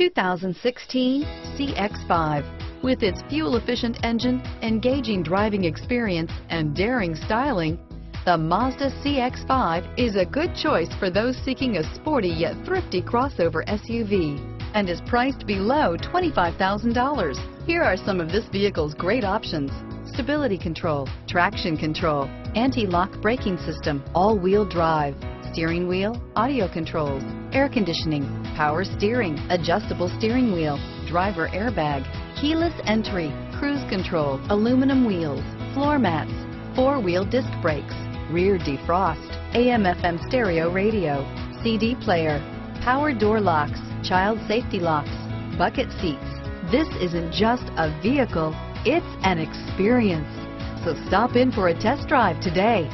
2016 CX-5. With its fuel-efficient engine, engaging driving experience, and daring styling, the Mazda CX-5 is a good choice for those seeking a sporty yet thrifty crossover SUV and is priced below $25,000. Here are some of this vehicle's great options. Stability control, traction control, anti-lock braking system, all-wheel drive, steering wheel, audio controls, air conditioning, power steering, adjustable steering wheel, driver airbag, keyless entry, cruise control, aluminum wheels, floor mats, four-wheel disc brakes, rear defrost, AM FM stereo radio, CD player, power door locks, child safety locks, bucket seats. This isn't just a vehicle, it's an experience. So stop in for a test drive today.